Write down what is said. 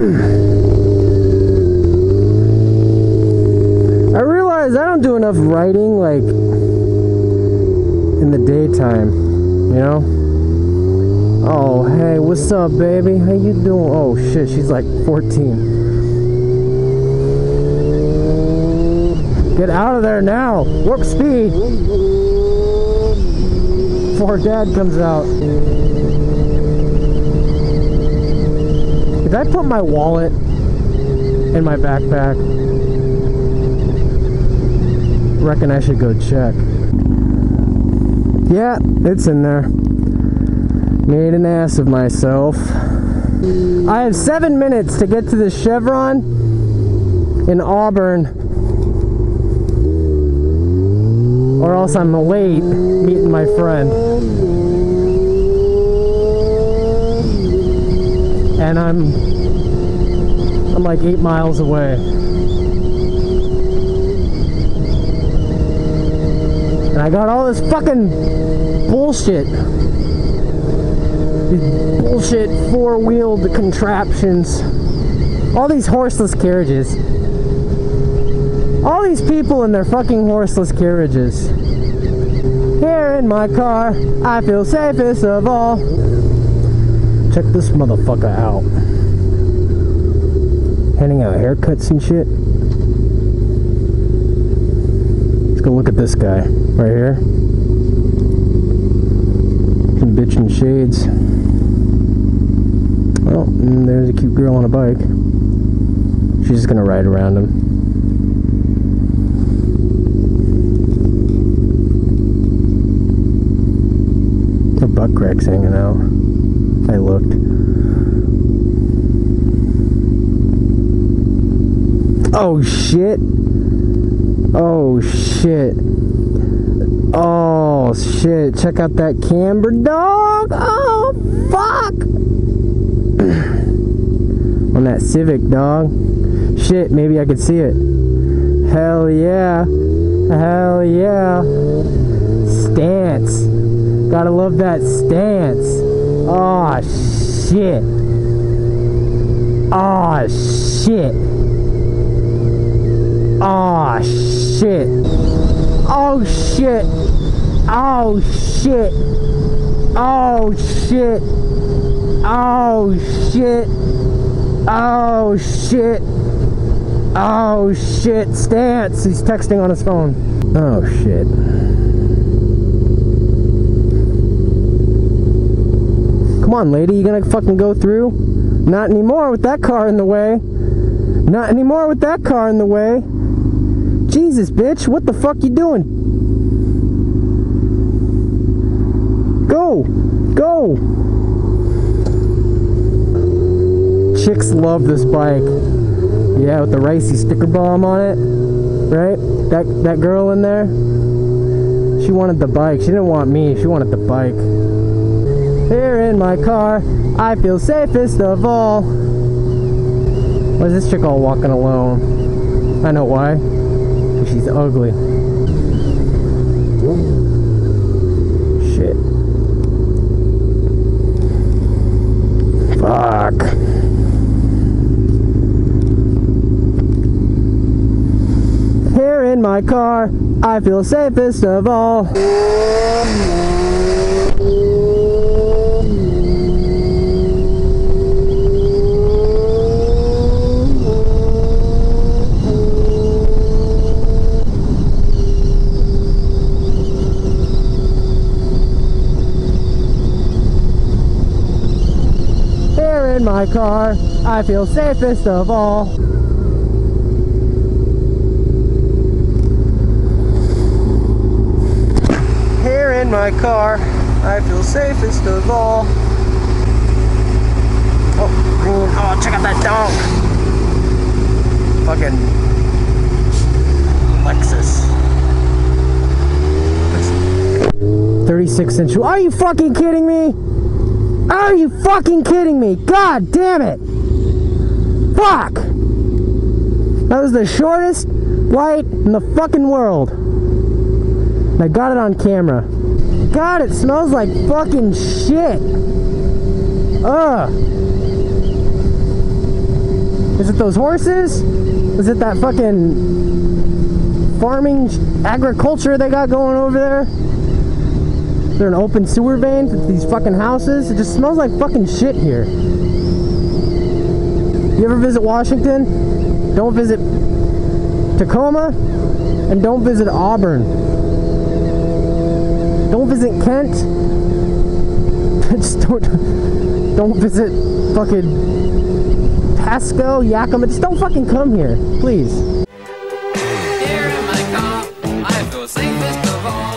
I realize I don't do enough writing like in the daytime, you know? Oh, hey, what's up, baby? How you doing? Oh shit, she's like 14. Get out of there now. Warp speed. Before dad comes out. Did I put my wallet in my backpack? Reckon I should go check. Yeah, it's in there. Made an ass of myself. I have seven minutes to get to the Chevron in Auburn. Or else I'm late meeting my friend. And I'm I'm like eight miles away. And I got all this fucking bullshit. These bullshit four-wheeled contraptions. All these horseless carriages. All these people in their fucking horseless carriages. Here in my car, I feel safest of all. Check this motherfucker out. Handing out haircuts and shit. Let's go look at this guy right here. Some bitch in shades. Oh, and mm, there's a cute girl on a bike. She's just gonna ride around him. Butt crack's hanging out. I looked. Oh shit. Oh shit. Oh shit. Check out that camber dog. Oh fuck. On that Civic dog. Shit, maybe I could see it. Hell yeah. Hell yeah. Stance. Gotta love that stance. Oh shit. Oh shit. Oh shit. Oh shit. Oh shit. Oh shit. Oh shit. Oh shit. Oh shit. Stance. He's texting on his phone. Oh shit. Come on, lady. You gonna fucking go through? Not anymore with that car in the way. Not anymore with that car in the way. Jesus, bitch. What the fuck you doing? Go. Go. Chicks love this bike. Yeah, with the ricey sticker bomb on it. Right? That that girl in there. She wanted the bike. She didn't want me. She wanted the bike. Here in my car, I feel safest of all. Why is this chick all walking alone? I know why. She's ugly. Shit. Fuck. Here in my car, I feel safest of all. Here in my car, I feel safest of all. Here in my car, I feel safest of all. Oh, green. Oh, check out that donk. Fucking Lexus. 36 inch. Are you fucking kidding me? Are you fucking kidding me? God damn it! Fuck! That was the shortest light in the fucking world. And I got it on camera. God, it smells like fucking shit. Ugh. Is it those horses? Is it that fucking farming agriculture they got going over there? Is there an open sewer vein for these fucking houses? It just smells like fucking shit here. You ever visit Washington? Don't visit Tacoma and don't visit Auburn. Don't visit Kent. Just don't don't visit fucking Pasco, Yakima. Just don't fucking come here, please. Here in my car, I feel safest of all.